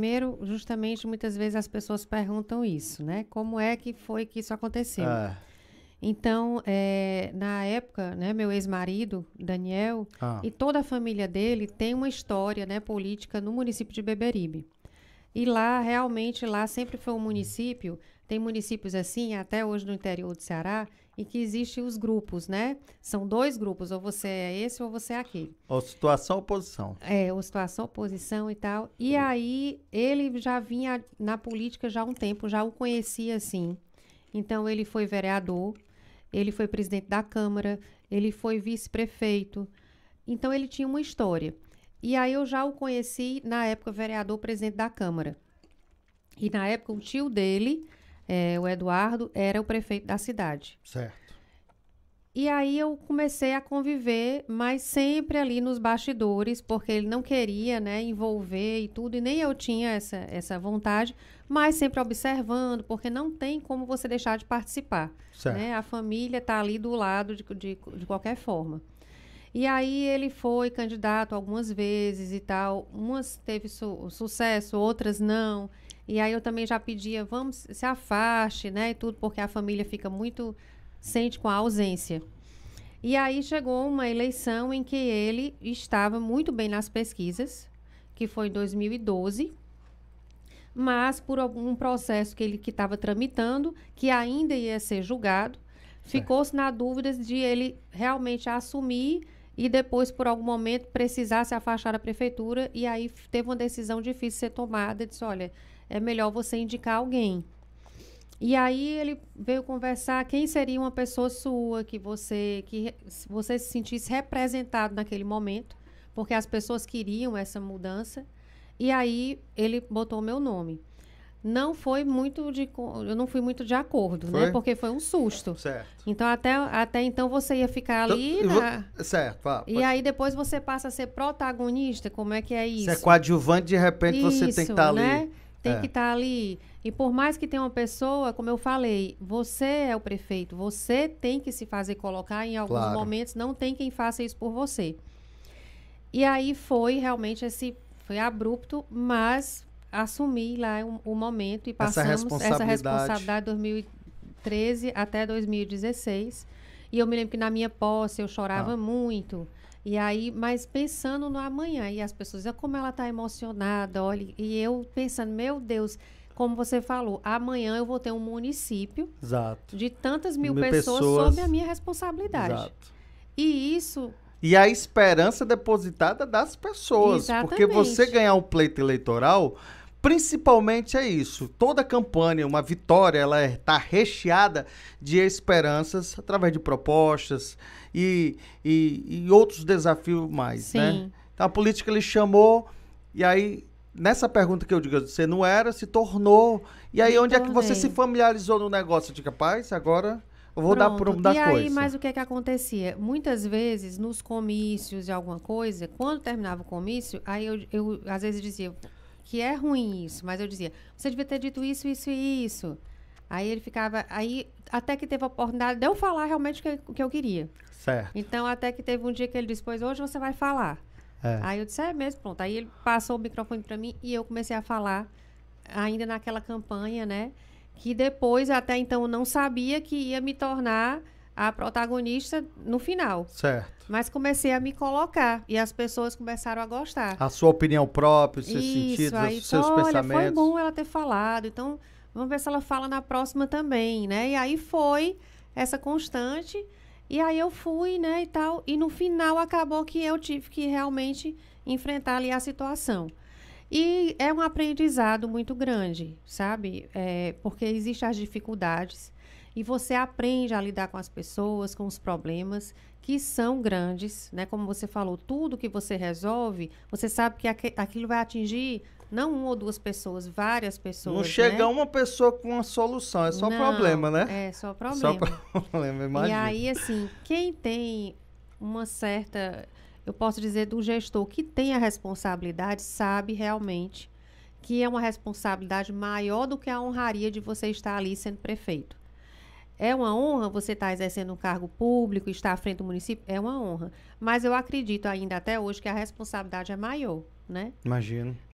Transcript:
Primeiro, justamente, muitas vezes as pessoas perguntam isso, né? Como é que foi que isso aconteceu? É. Então, é, na época, né, meu ex-marido, Daniel, Ah. e toda a família dele tem uma história né, política no município de Beberibe. E lá, realmente, lá sempre foi um município, tem municípios assim, até hoje no interior do Ceará, em que existem os grupos, né? São dois grupos, ou você é esse ou você é aquele. Ó, situação oposição. É, ou situação, oposição e tal. E aí, ele já vinha na política já há um tempo, já o conhecia assim. Então, ele foi vereador, ele foi presidente da Câmara, ele foi vice-prefeito. Então, ele tinha uma história. E aí, eu já o conheci, na época, vereador, presidente da Câmara. E na época, o tio dele, eh, o Eduardo, era o prefeito da cidade. Certo. E aí eu comecei a conviver, mas sempre ali nos bastidores, porque ele não queria, né, envolver e tudo, e nem eu tinha essa, essa vontade, mas sempre observando, porque não tem como você deixar de participar. Certo. Né? A família está ali do lado de, de, de qualquer forma. E aí ele foi candidato algumas vezes e tal. Umas teve su- sucesso, outras não. E aí eu também já pedia, vamos, se afaste, né? E tudo, porque a família fica muito sente com a ausência. E aí chegou uma eleição em que ele estava muito bem nas pesquisas, que foi em 2012 mas por algum processo que ele que estava tramitando, que ainda ia ser julgado, ficou-se na dúvida de ele realmente assumir e depois, por algum momento, precisar se afastar da prefeitura. E aí teve uma decisão difícil de ser tomada. Disse: olha, é melhor você indicar alguém. E aí ele veio conversar quem seria uma pessoa sua que você que você se sentisse representado naquele momento, porque as pessoas queriam essa mudança. E aí ele botou meu nome. Não foi muito de eu não fui muito de acordo, né? Foi? Porque foi um susto. Certo. Então até até então você ia ficar Então, ali vou- na- Certo, vá. e aí depois você passa a ser protagonista, como é que é isso? Você é coadjuvante, de repente você tem que Isso, estar ali. né? Tem É. que estar ali. E por mais que tenha uma pessoa, como eu falei, você é o prefeito, você tem que se fazer colocar em alguns Claro. momentos, não tem quem faça isso por você. E aí foi realmente esse foi abrupto, mas assumi lá o, o momento e Essa passamos essa responsabilidade. responsabilidade de 2013 até 2016. E eu me lembro que na minha posse eu chorava Ah. muito. E aí, mas pensando no amanhã, e as pessoas diziam como ela está emocionada, olha, e eu pensando, meu Deus, como você falou, amanhã eu vou ter um município Exato. de tantas mil, Mil pessoas, pessoas. sob a minha responsabilidade. Exato. E isso, E a esperança depositada das pessoas. Porque Exatamente. você ganhar um pleito eleitoral, principalmente é isso. Toda campanha, uma vitória, ela está recheada de esperanças através de propostas e, e, e outros desafios mais, né? sim, Então a política ele chamou e aí nessa pergunta que eu digo, você não era, se tornou. E aí Me onde é que você tornei. se familiarizou no negócio? Digo, rapaz, agora eu vou dar por um Pronto. da e aí, coisa. mas o que é que acontecia? Muitas vezes, nos comícios de alguma coisa, quando terminava o comício, aí eu, eu às vezes dizia que é ruim isso, mas eu dizia, você devia ter dito isso, isso e isso. Aí ele ficava, aí até que teve a oportunidade de eu falar realmente o que, o que eu queria. Certo. Então, até que teve um dia que ele disse, pois hoje você vai falar. É. Aí eu disse, é mesmo, pronto. Aí ele passou o microfone para mim e eu comecei a falar, ainda naquela campanha, né? Que depois, até então, eu não sabia que ia me tornar a protagonista no final. Certo. Mas comecei a me colocar e as pessoas começaram a gostar. A sua opinião própria, os seus Isso, sentidos, aí, os seus olha, pensamentos. foi bom ela ter falado, então vamos ver se ela fala na próxima também, né? E aí foi essa constante, e aí eu fui, né, e tal, e no final acabou que eu tive que realmente enfrentar ali a situação. E é um aprendizado muito grande, sabe? É, porque existem as dificuldades e você aprende a lidar com as pessoas, com os problemas que são grandes, né? Como você falou, tudo que você resolve, você sabe que aquilo vai atingir não uma ou duas pessoas, várias pessoas. Não chega né? uma pessoa com uma solução, é só Não, problema, né? É só problema. Só problema, E imagina. aí, assim, quem tem uma certa, eu posso dizer, do gestor que tem a responsabilidade, sabe realmente que é uma responsabilidade maior do que a honraria de você estar ali sendo prefeito. É uma honra você estar exercendo um cargo público, estar à frente do município, é uma honra. Mas eu acredito ainda até hoje que a responsabilidade é maior, né? Imagino.